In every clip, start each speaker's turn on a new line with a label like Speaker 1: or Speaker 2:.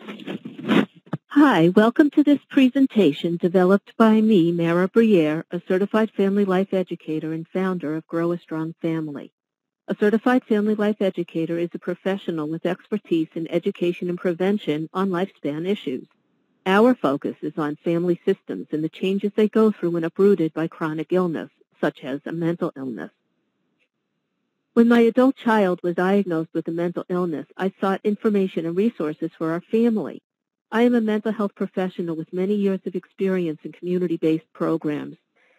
Speaker 1: Hi, welcome to this presentation developed by me, Mara Briere, a certified family life educator and founder of Grow a Strong Family. A certified family life educator is a professional with expertise in education and prevention on lifespan issues. Our focus is on family systems and the changes they go through when uprooted by chronic illness, such as a mental illness. When my adult child was diagnosed with a mental illness, I sought information and resources for our family. I am a mental health professional with many years of experience in community-based programs,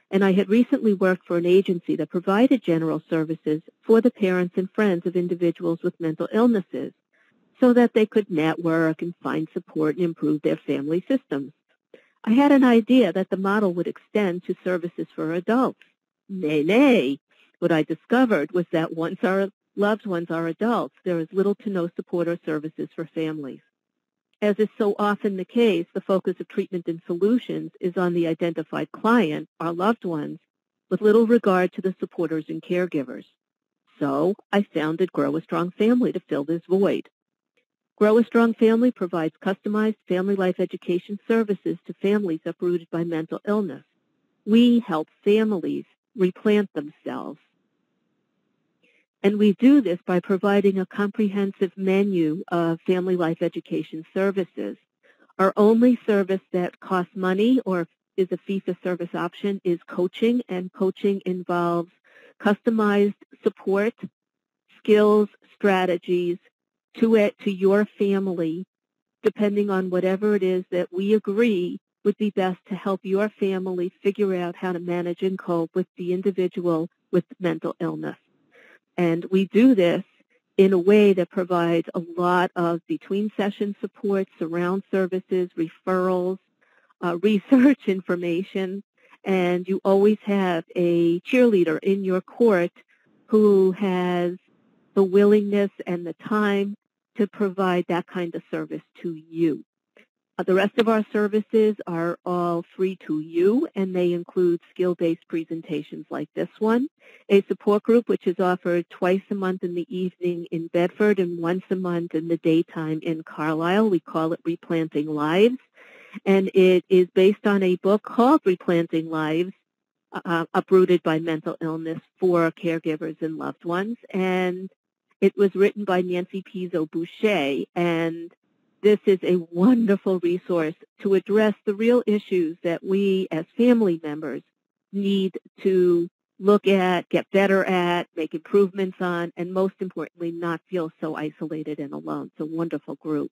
Speaker 1: and I had recently worked for an agency that provided general services for the parents and friends of individuals with mental illnesses so that they could network and find support and improve their family systems. I had an idea that the model would extend to services for adults. Nay, nay. What I discovered was that once our loved ones are adults, there is little to no support or services for families. As is so often the case, the focus of treatment and solutions is on the identified client, our loved ones, with little regard to the supporters and caregivers. So I founded Grow a Strong Family to fill this void. Grow a Strong Family provides customized family life education services to families uprooted by mental illness. We help families replant themselves and we do this by providing a comprehensive menu of family life education services. Our only service that costs money or is a fee-for-service option is coaching, and coaching involves customized support, skills, strategies to it, to your family, depending on whatever it is that we agree would be best to help your family figure out how to manage and cope with the individual with mental illness. And we do this in a way that provides a lot of between session support, surround services, referrals, uh, research information, and you always have a cheerleader in your court who has the willingness and the time to provide that kind of service to you. Uh, the rest of our services are all free to you, and they include skill-based presentations like this one, a support group which is offered twice a month in the evening in Bedford and once a month in the daytime in Carlisle. We call it Replanting Lives, and it is based on a book called Replanting Lives, uh, uprooted by mental illness for caregivers and loved ones, and it was written by Nancy Pizzo Boucher, and this is a wonderful resource to address the real issues that we as family members need to look at, get better at, make improvements on, and most importantly, not feel so isolated and alone. It's a wonderful group.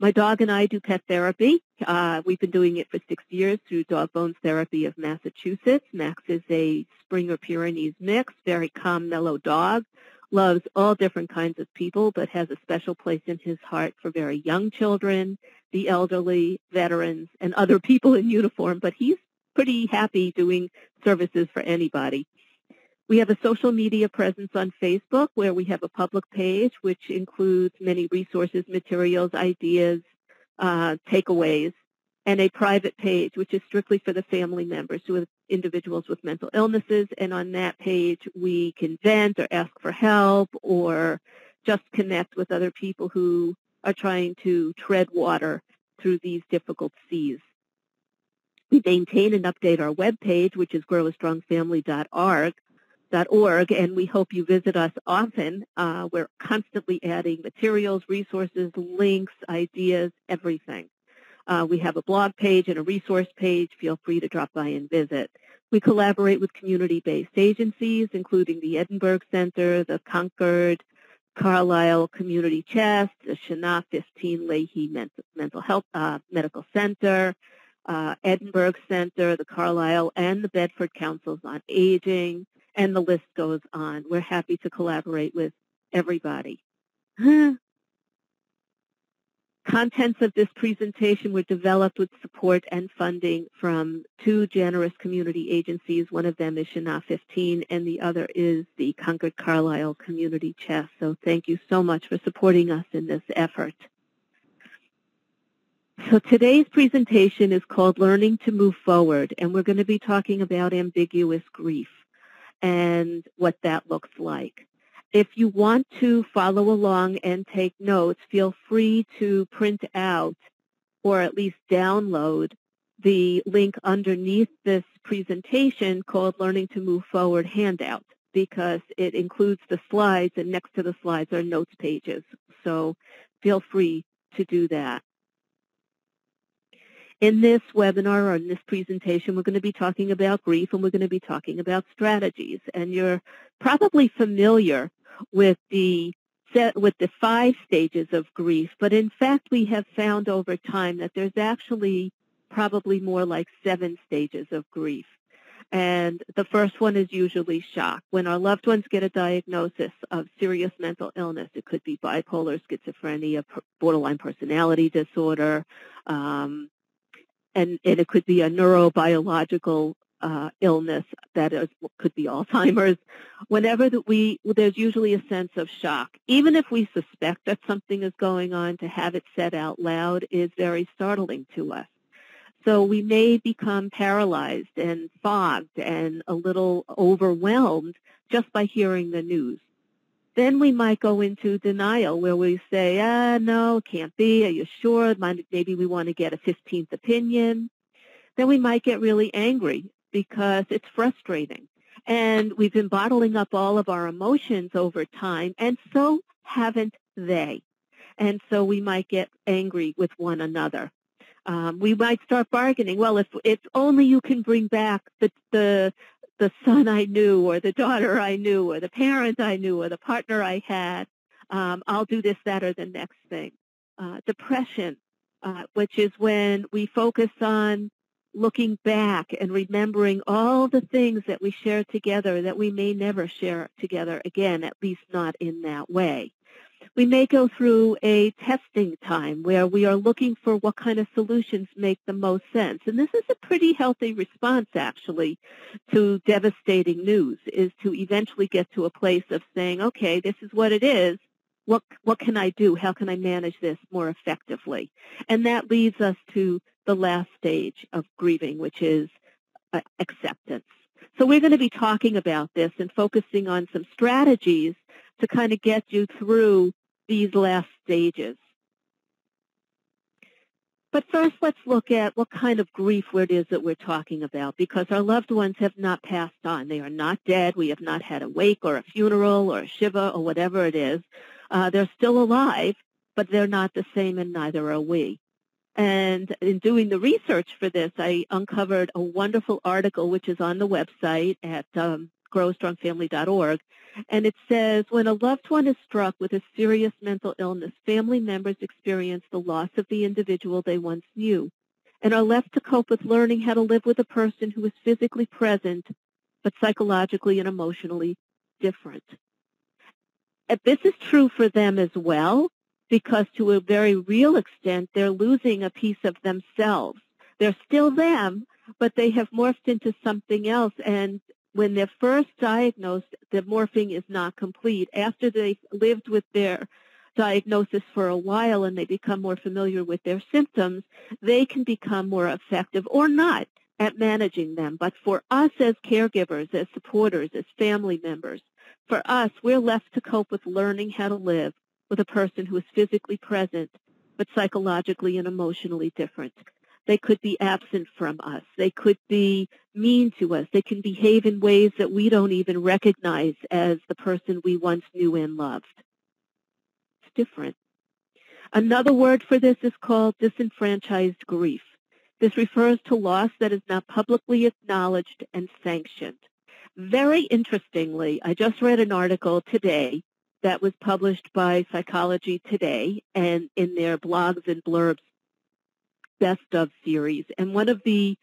Speaker 1: My dog and I do pet therapy. Uh, we've been doing it for six years through Dog Bones Therapy of Massachusetts. Max is a Springer Pyrenees mix, very calm, mellow dog loves all different kinds of people, but has a special place in his heart for very young children, the elderly, veterans, and other people in uniform. But he's pretty happy doing services for anybody. We have a social media presence on Facebook where we have a public page which includes many resources, materials, ideas, uh, takeaways and a private page, which is strictly for the family members who are individuals with mental illnesses. And on that page, we can vent or ask for help or just connect with other people who are trying to tread water through these difficult seas. We maintain and update our webpage, which is growastrongfamily.org, .org, and we hope you visit us often. Uh, we're constantly adding materials, resources, links, ideas, everything. Uh, we have a blog page and a resource page. Feel free to drop by and visit. We collaborate with community-based agencies, including the Edinburg Center, the Concord, Carlisle Community Chest, the CHNA 15 Lahey Mental, Mental Health uh, Medical Center, uh, Edinburg Center, the Carlisle and the Bedford Councils on Aging, and the list goes on. We're happy to collaborate with everybody. The contents of this presentation were developed with support and funding from two generous community agencies. One of them is CHNA 15 and the other is the Concord Carlisle Community Chest. So thank you so much for supporting us in this effort. So today's presentation is called Learning to Move Forward and we're going to be talking about ambiguous grief and what that looks like. If you want to follow along and take notes, feel free to print out or at least download the link underneath this presentation called Learning to Move Forward handout because it includes the slides and next to the slides are notes pages. So feel free to do that. In this webinar or in this presentation, we're going to be talking about grief and we're going to be talking about strategies. And you're probably familiar with the with the five stages of grief, but in fact we have found over time that there's actually probably more like seven stages of grief. And the first one is usually shock. When our loved ones get a diagnosis of serious mental illness, it could be bipolar, schizophrenia, borderline personality disorder, um, and, and, it could be a neurobiological uh, illness that is, could be Alzheimer's. Whenever that we, there's usually a sense of shock. Even if we suspect that something is going on, to have it said out loud is very startling to us. So we may become paralyzed and fogged and a little overwhelmed just by hearing the news. Then we might go into denial where we say, ah, no, can't be. Are you sure? Maybe we want to get a 15th opinion. Then we might get really angry because it's frustrating. And we've been bottling up all of our emotions over time, and so haven't they. And so we might get angry with one another. Um, we might start bargaining. Well, if if only you can bring back the the the son I knew, or the daughter I knew, or the parent I knew, or the partner I had, um, I'll do this, that, or the next thing. Uh, depression, uh, which is when we focus on looking back and remembering all the things that we shared together that we may never share together again, at least not in that way. We may go through a testing time where we are looking for what kind of solutions make the most sense. And this is a pretty healthy response, actually, to devastating news, is to eventually get to a place of saying, okay, this is what it is. What, what can I do? How can I manage this more effectively? And that leads us to the last stage of grieving, which is uh, acceptance. So we're going to be talking about this and focusing on some strategies to kind of get you through these last stages. But first, let's look at what kind of grief it is that we're talking about, because our loved ones have not passed on. They are not dead. We have not had a wake or a funeral or a shiva or whatever it is. Uh, they're still alive, but they're not the same, and neither are we. And in doing the research for this, I uncovered a wonderful article which is on the website at um, growstrongfamily.org. And it says, when a loved one is struck with a serious mental illness, family members experience the loss of the individual they once knew and are left to cope with learning how to live with a person who is physically present but psychologically and emotionally different. This is true for them as well because to a very real extent, they're losing a piece of themselves. They're still them, but they have morphed into something else. And when they're first diagnosed, the morphing is not complete. After they've lived with their diagnosis for a while and they become more familiar with their symptoms, they can become more effective or not at managing them. But for us as caregivers, as supporters, as family members, for us, we're left to cope with learning how to live with a person who is physically present but psychologically and emotionally different. They could be absent from us. They could be mean to us. They can behave in ways that we don't even recognize as the person we once knew and loved. It's different. Another word for this is called disenfranchised grief. This refers to loss that is not publicly acknowledged and sanctioned. Very interestingly, I just read an article today that was published by Psychology Today and in their blogs and blurbs best of series. And one of the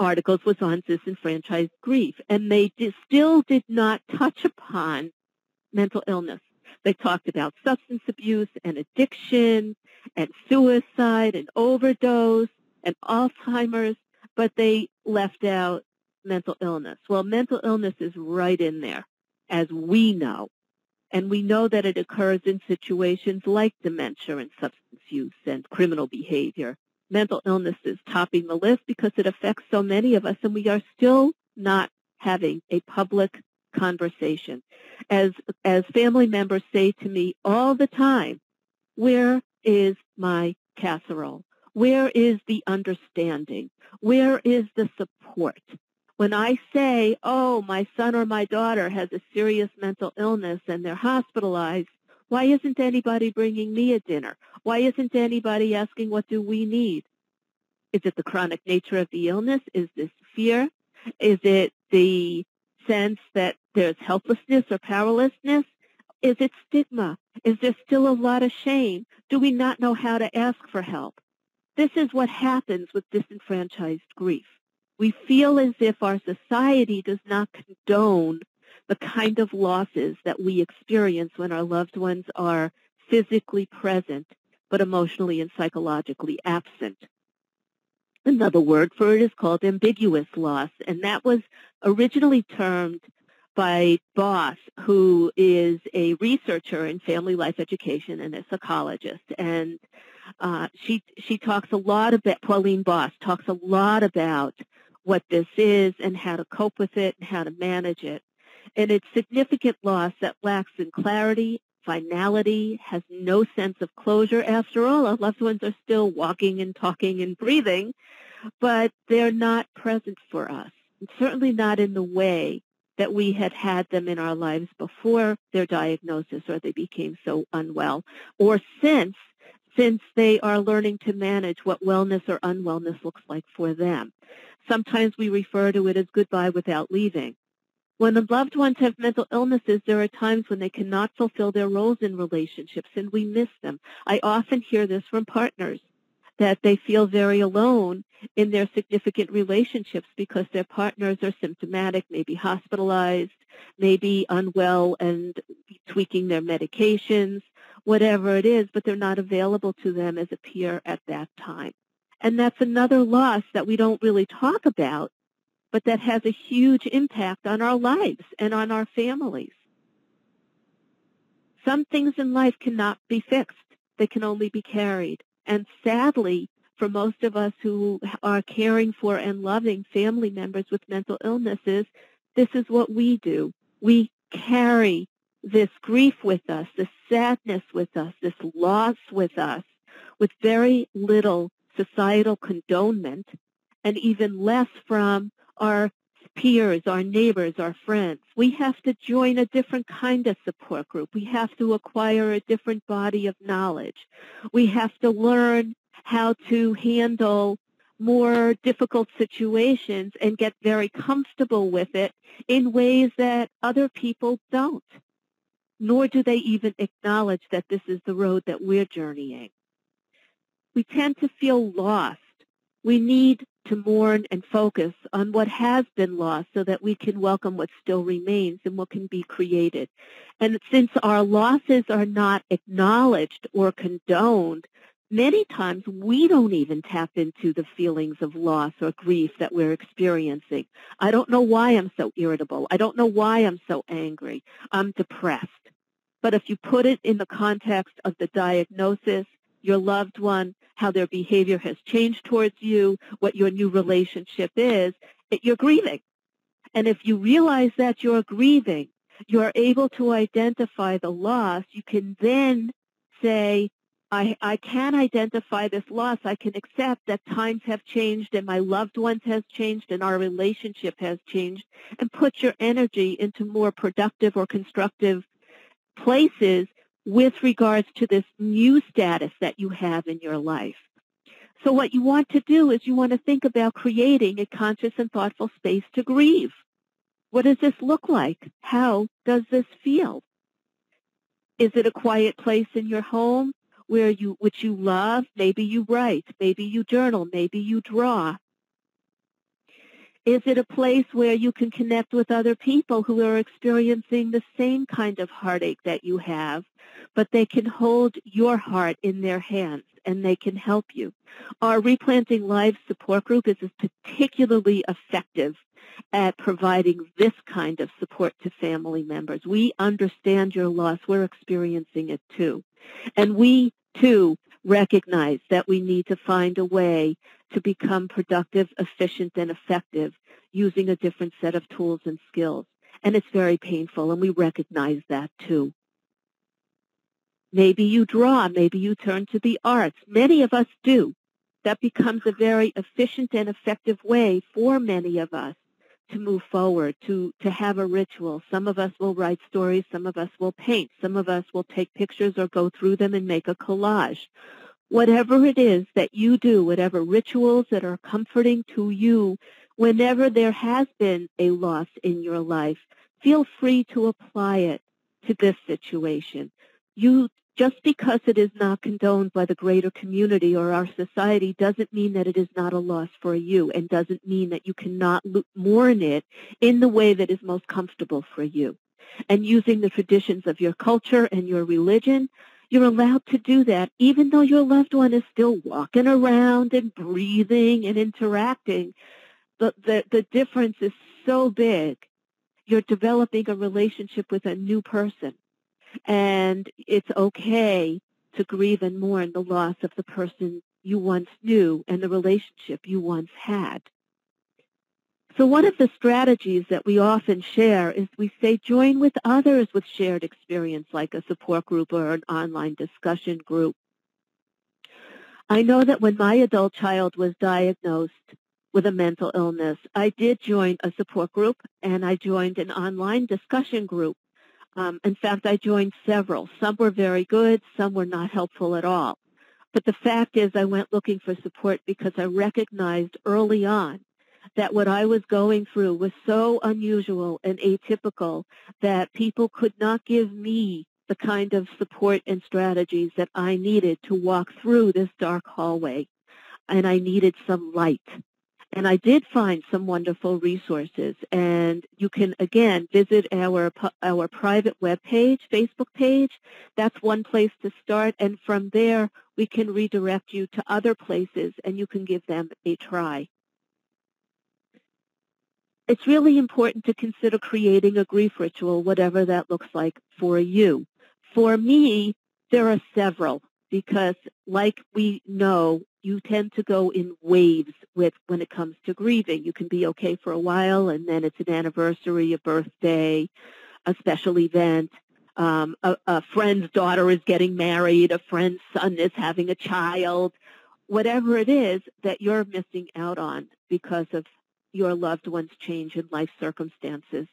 Speaker 1: articles was on disenfranchised grief. And they still did not touch upon mental illness. They talked about substance abuse and addiction and suicide and overdose and Alzheimer's, but they left out mental illness. Well, mental illness is right in there, as we know. And we know that it occurs in situations like dementia and substance use and criminal behavior. Mental illness is topping the list because it affects so many of us, and we are still not having a public conversation. As, as family members say to me all the time, where is my casserole? Where is the understanding? Where is the support? When I say, oh, my son or my daughter has a serious mental illness and they're hospitalized, why isn't anybody bringing me a dinner? Why isn't anybody asking what do we need? Is it the chronic nature of the illness? Is this fear? Is it the sense that there's helplessness or powerlessness? Is it stigma? Is there still a lot of shame? Do we not know how to ask for help? This is what happens with disenfranchised grief. We feel as if our society does not condone the kind of losses that we experience when our loved ones are physically present but emotionally and psychologically absent. Another word for it is called ambiguous loss, and that was originally termed by Boss, who is a researcher in family life education and a psychologist. And uh, she she talks a lot about Pauline Boss talks a lot about what this is and how to cope with it and how to manage it. And it's significant loss that lacks in clarity, finality, has no sense of closure. After all, our loved ones are still walking and talking and breathing, but they're not present for us. And certainly not in the way that we had had them in our lives before their diagnosis or they became so unwell or since since they are learning to manage what wellness or unwellness looks like for them. Sometimes we refer to it as goodbye without leaving. When the loved ones have mental illnesses, there are times when they cannot fulfill their roles in relationships and we miss them. I often hear this from partners that they feel very alone in their significant relationships because their partners are symptomatic, maybe hospitalized, maybe unwell and tweaking their medications, whatever it is, but they're not available to them as a peer at that time. And that's another loss that we don't really talk about, but that has a huge impact on our lives and on our families. Some things in life cannot be fixed. They can only be carried. And sadly, for most of us who are caring for and loving family members with mental illnesses, this is what we do. We carry this grief with us, this sadness with us, this loss with us, with very little societal condonement and even less from our peers, our neighbors, our friends. We have to join a different kind of support group. We have to acquire a different body of knowledge. We have to learn how to handle more difficult situations and get very comfortable with it in ways that other people don't, nor do they even acknowledge that this is the road that we're journeying we tend to feel lost. We need to mourn and focus on what has been lost so that we can welcome what still remains and what can be created. And since our losses are not acknowledged or condoned, many times we don't even tap into the feelings of loss or grief that we're experiencing. I don't know why I'm so irritable. I don't know why I'm so angry. I'm depressed. But if you put it in the context of the diagnosis, your loved one, how their behavior has changed towards you, what your new relationship is, you're grieving. And if you realize that you're grieving, you're able to identify the loss. You can then say, I, I can identify this loss. I can accept that times have changed and my loved ones has changed and our relationship has changed and put your energy into more productive or constructive places with regards to this new status that you have in your life. So what you want to do is you want to think about creating a conscious and thoughtful space to grieve. What does this look like? How does this feel? Is it a quiet place in your home where you, which you love? Maybe you write, maybe you journal, maybe you draw. Is it a place where you can connect with other people who are experiencing the same kind of heartache that you have, but they can hold your heart in their hands and they can help you? Our Replanting Lives support group is particularly effective at providing this kind of support to family members. We understand your loss. We're experiencing it too. And we too recognize that we need to find a way to become productive, efficient, and effective using a different set of tools and skills. And it's very painful, and we recognize that too. Maybe you draw, maybe you turn to the arts. Many of us do. That becomes a very efficient and effective way for many of us to move forward, to, to have a ritual. Some of us will write stories, some of us will paint, some of us will take pictures or go through them and make a collage. Whatever it is that you do, whatever rituals that are comforting to you, whenever there has been a loss in your life, feel free to apply it to this situation. You just because it is not condoned by the greater community or our society doesn't mean that it is not a loss for you and doesn't mean that you cannot mourn it in the way that is most comfortable for you. And using the traditions of your culture and your religion, you're allowed to do that even though your loved one is still walking around and breathing and interacting. The, the, the difference is so big. You're developing a relationship with a new person and it's okay to grieve and mourn the loss of the person you once knew and the relationship you once had. So one of the strategies that we often share is we say join with others with shared experience like a support group or an online discussion group. I know that when my adult child was diagnosed with a mental illness, I did join a support group and I joined an online discussion group um, in fact, I joined several. Some were very good, some were not helpful at all. But the fact is I went looking for support because I recognized early on that what I was going through was so unusual and atypical that people could not give me the kind of support and strategies that I needed to walk through this dark hallway. And I needed some light. And I did find some wonderful resources. And you can, again, visit our, our private web page, Facebook page. That's one place to start. And from there, we can redirect you to other places and you can give them a try. It's really important to consider creating a grief ritual, whatever that looks like for you. For me, there are several because like we know, you tend to go in waves with when it comes to grieving. You can be okay for a while and then it's an anniversary, a birthday, a special event. Um, a, a friend's daughter is getting married, a friend's son is having a child, whatever it is that you're missing out on because of your loved one's change in life circumstances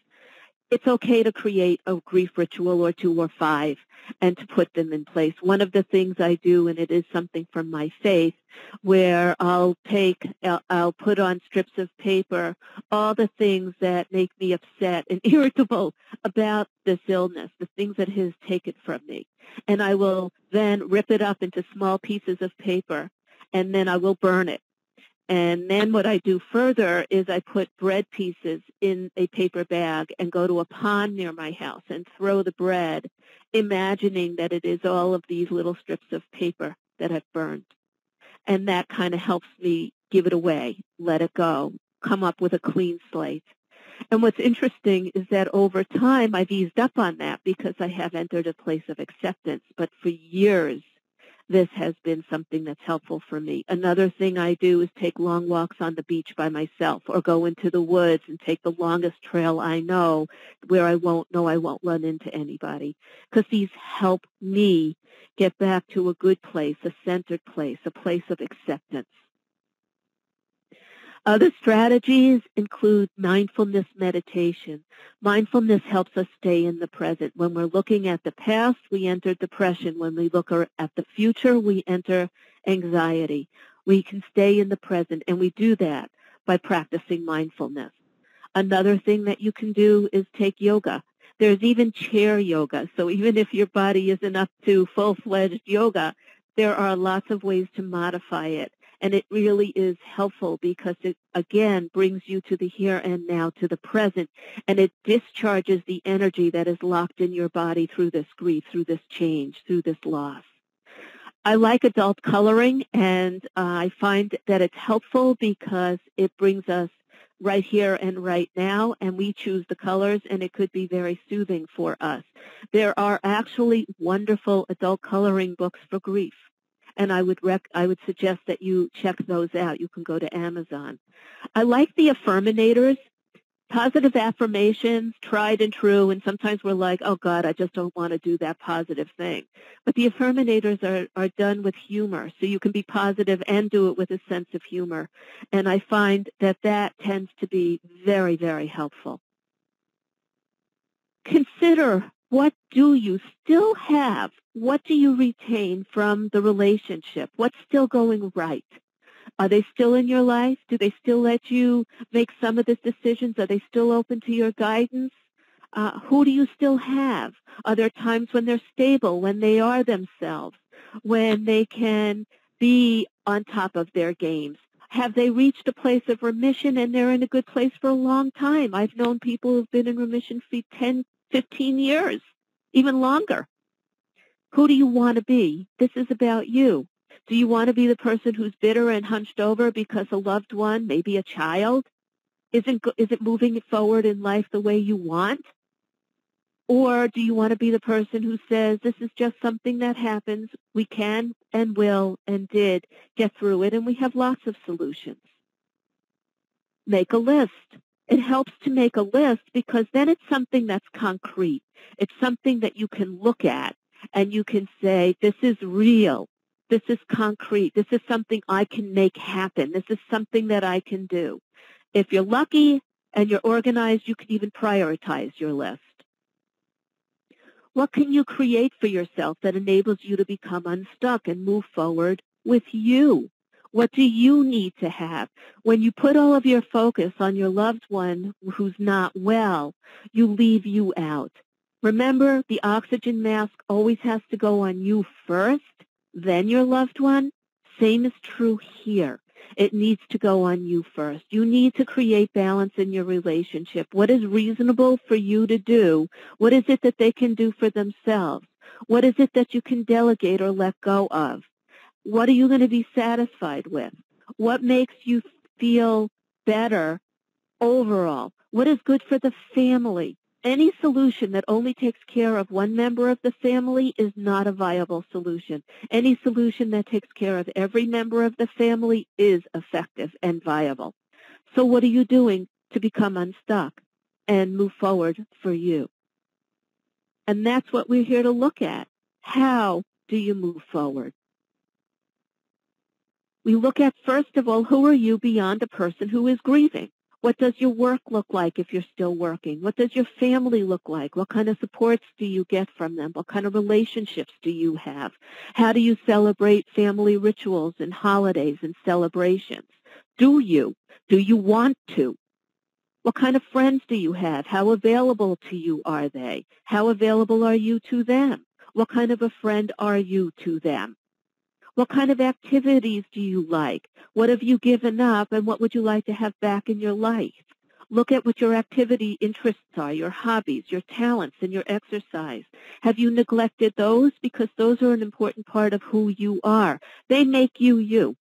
Speaker 1: it's okay to create a grief ritual or two or five and to put them in place. One of the things I do, and it is something from my faith, where I'll take, I'll put on strips of paper all the things that make me upset and irritable about this illness, the things that has taken from me. And I will then rip it up into small pieces of paper and then I will burn it and then what I do further is I put bread pieces in a paper bag and go to a pond near my house and throw the bread, imagining that it is all of these little strips of paper that I've burned. And that kind of helps me give it away, let it go, come up with a clean slate. And what's interesting is that over time I've eased up on that because I have entered a place of acceptance. But for years this has been something that's helpful for me. Another thing I do is take long walks on the beach by myself or go into the woods and take the longest trail I know where I won't know I won't run into anybody because these help me get back to a good place, a centered place, a place of acceptance. Other strategies include mindfulness meditation. Mindfulness helps us stay in the present. When we're looking at the past, we enter depression. When we look at the future, we enter anxiety. We can stay in the present, and we do that by practicing mindfulness. Another thing that you can do is take yoga. There's even chair yoga. So even if your body isn't up to full-fledged yoga, there are lots of ways to modify it. And it really is helpful because it, again, brings you to the here and now, to the present, and it discharges the energy that is locked in your body through this grief, through this change, through this loss. I like adult coloring, and uh, I find that it's helpful because it brings us right here and right now, and we choose the colors, and it could be very soothing for us. There are actually wonderful adult coloring books for grief and I would rec- I would suggest that you check those out. You can go to Amazon. I like the affirminators. positive affirmations, tried and true, and sometimes we're like, oh God, I just don't want to do that positive thing. But the affirminators are, are done with humor, so you can be positive and do it with a sense of humor. And I find that that tends to be very, very helpful. Consider what do you still have? What do you retain from the relationship? What's still going right? Are they still in your life? Do they still let you make some of the decisions? Are they still open to your guidance? Uh, who do you still have? Are there times when they're stable, when they are themselves, when they can be on top of their games? Have they reached a place of remission and they're in a good place for a long time? I've known people who've been in remission for 10, 15 years, even longer. Who do you want to be? This is about you. Do you want to be the person who's bitter and hunched over because a loved one, maybe a child, isn't isn't moving forward in life the way you want? Or do you want to be the person who says, this is just something that happens, we can and will and did get through it, and we have lots of solutions? Make a list. It helps to make a list because then it's something that's concrete. It's something that you can look at and you can say, this is real. This is concrete. This is something I can make happen. This is something that I can do. If you're lucky and you're organized, you can even prioritize your list. What can you create for yourself that enables you to become unstuck and move forward with you? What do you need to have? When you put all of your focus on your loved one who's not well, you leave you out. Remember, the oxygen mask always has to go on you first then your loved one, same is true here. It needs to go on you first. You need to create balance in your relationship. What is reasonable for you to do? What is it that they can do for themselves? What is it that you can delegate or let go of? What are you going to be satisfied with? What makes you feel better overall? What is good for the family? any solution that only takes care of one member of the family is not a viable solution. Any solution that takes care of every member of the family is effective and viable. So what are you doing to become unstuck and move forward for you? And that's what we're here to look at. How do you move forward? We look at, first of all, who are you beyond a person who is grieving? What does your work look like if you're still working? What does your family look like? What kind of supports do you get from them? What kind of relationships do you have? How do you celebrate family rituals and holidays and celebrations? Do you? Do you want to? What kind of friends do you have? How available to you are they? How available are you to them? What kind of a friend are you to them? What kind of activities do you like? What have you given up and what would you like to have back in your life? Look at what your activity interests are, your hobbies, your talents, and your exercise. Have you neglected those? Because those are an important part of who you are. They make you you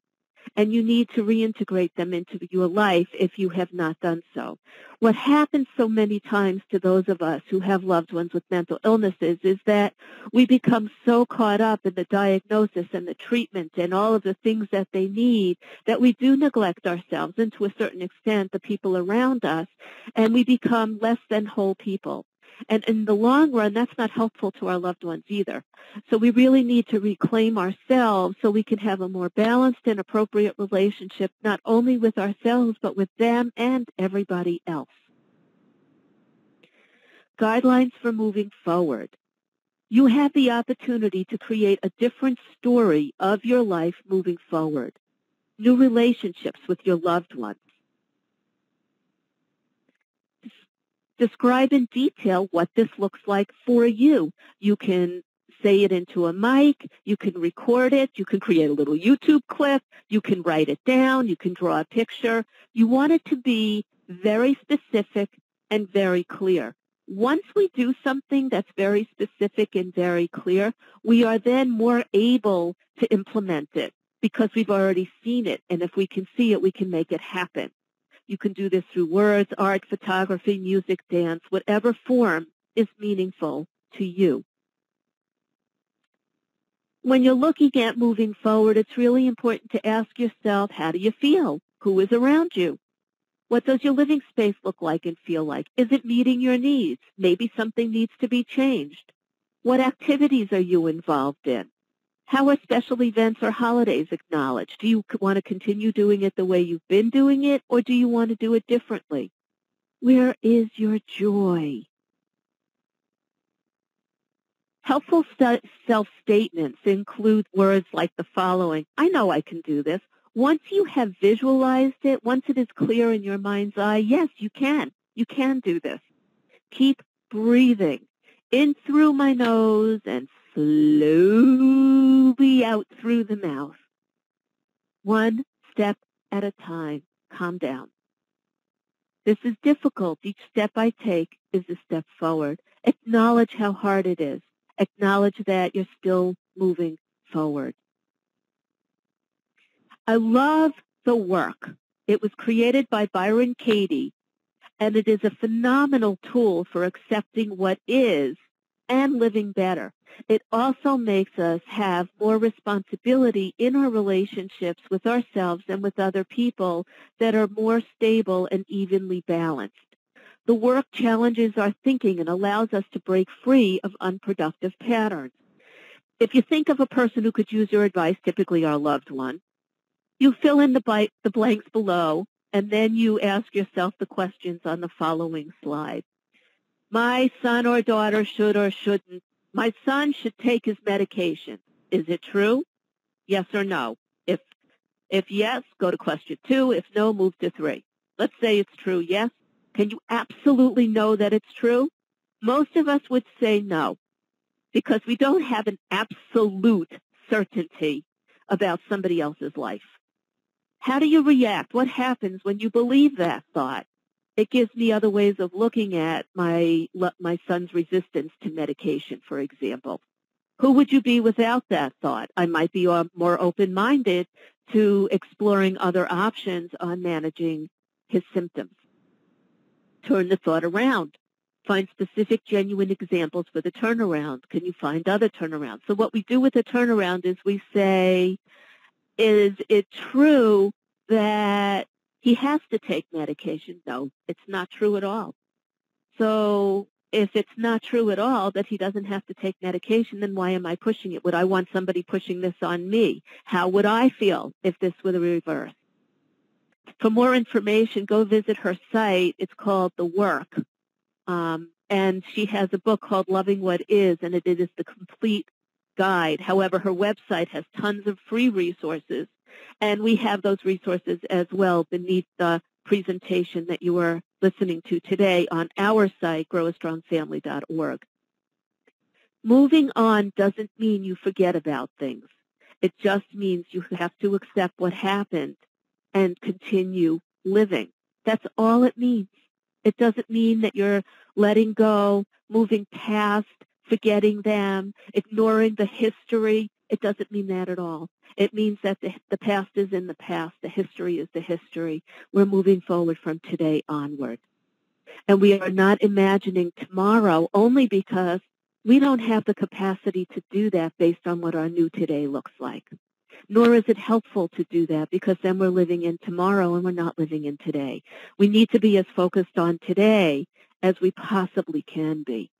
Speaker 1: and you need to reintegrate them into your life if you have not done so. What happens so many times to those of us who have loved ones with mental illnesses is that we become so caught up in the diagnosis and the treatment and all of the things that they need that we do neglect ourselves and to a certain extent the people around us and we become less than whole people. And in the long run, that's not helpful to our loved ones either. So we really need to reclaim ourselves so we can have a more balanced and appropriate relationship, not only with ourselves, but with them and everybody else. Guidelines for moving forward. You have the opportunity to create a different story of your life moving forward. New relationships with your loved ones describe in detail what this looks like for you. You can say it into a mic, you can record it, you can create a little YouTube clip, you can write it down, you can draw a picture. You want it to be very specific and very clear. Once we do something that's very specific and very clear, we are then more able to implement it because we've already seen it. And if we can see it, we can make it happen. You can do this through words, art, photography, music, dance, whatever form is meaningful to you. When you're looking at moving forward, it's really important to ask yourself, how do you feel? Who is around you? What does your living space look like and feel like? Is it meeting your needs? Maybe something needs to be changed. What activities are you involved in? How are special events or holidays acknowledged? Do you want to continue doing it the way you've been doing it, or do you want to do it differently? Where is your joy? Helpful st- self-statements include words like the following. I know I can do this. Once you have visualized it, once it is clear in your mind's eye, yes, you can. You can do this. Keep breathing in through my nose and slowly out through the mouth. One step at a time. Calm down. This is difficult. Each step I take is a step forward. Acknowledge how hard it is. Acknowledge that you're still moving forward. I love the work. It was created by Byron Katie, and it is a phenomenal tool for accepting what is and living better. It also makes us have more responsibility in our relationships with ourselves and with other people that are more stable and evenly balanced. The work challenges our thinking and allows us to break free of unproductive patterns. If you think of a person who could use your advice, typically our loved one, you fill in the, blanks below and then you ask yourself the questions on the following slide my son or daughter should or shouldn't. My son should take his medication. Is it true? Yes or no? If, if yes, go to question two. If no, move to three. Let's say it's true. Yes. Can you absolutely know that it's true? Most of us would say no because we don't have an absolute certainty about somebody else's life. How do you react? What happens when you believe that thought? it gives me other ways of looking at my my son's resistance to medication, for example. Who would you be without that thought? I might be um, more open-minded to exploring other options on managing his symptoms. Turn the thought around. Find specific, genuine examples for the turnaround. Can you find other turnarounds? So what we do with the turnaround is we say, is it true that he has to take medication. No, it's not true at all. So if it's not true at all that he doesn't have to take medication, then why am I pushing it? Would I want somebody pushing this on me? How would I feel if this were the reverse? For more information, go visit her site. It's called The Work. Um, and she has a book called Loving What Is, and it is the complete guide. However, her website has tons of free resources and we have those resources as well beneath the presentation that you are listening to today on our site, growastrongfamily.org. Moving on doesn't mean you forget about things. It just means you have to accept what happened and continue living. That's all it means. It doesn't mean that you're letting go, moving past, forgetting them, ignoring the history. It doesn't mean that at all. It means that the, the past is in the past. The history is the history. We're moving forward from today onward. And we are not imagining tomorrow only because we don't have the capacity to do that based on what our new today looks like. Nor is it helpful to do that because then we're living in tomorrow and we're not living in today. We need to be as focused on today as we possibly can be.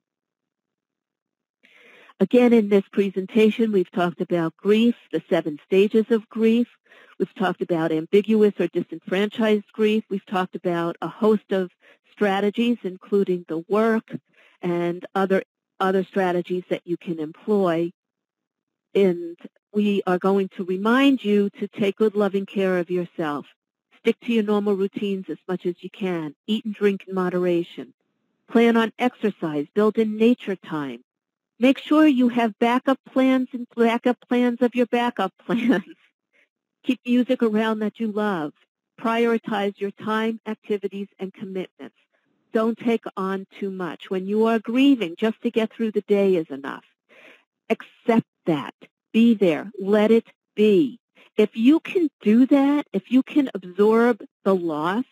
Speaker 1: Again, in this presentation, we've talked about grief, the seven stages of grief. We've talked about ambiguous or disenfranchised grief. We've talked about a host of strategies, including the work and other, other strategies that you can employ. And we are going to remind you to take good, loving care of yourself. Stick to your normal routines as much as you can. Eat and drink in moderation. Plan on exercise. Build in nature time. Make sure you have backup plans and backup plans of your backup plans. Keep music around that you love. Prioritize your time, activities, and commitments. Don't take on too much. When you are grieving, just to get through the day is enough. Accept that. Be there. Let it be. If you can do that, if you can absorb the loss,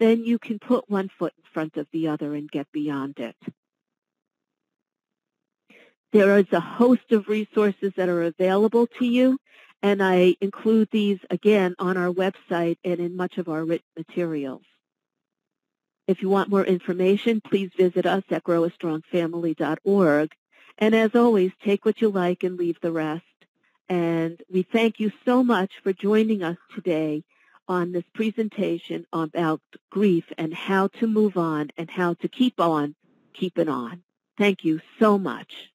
Speaker 1: then you can put one foot in front of the other and get beyond it. There is a host of resources that are available to you, and I include these again on our website and in much of our written materials. If you want more information, please visit us at growastrongfamily.org. And as always, take what you like and leave the rest. And we thank you so much for joining us today on this presentation about grief and how to move on and how to keep on keeping on. Thank you so much.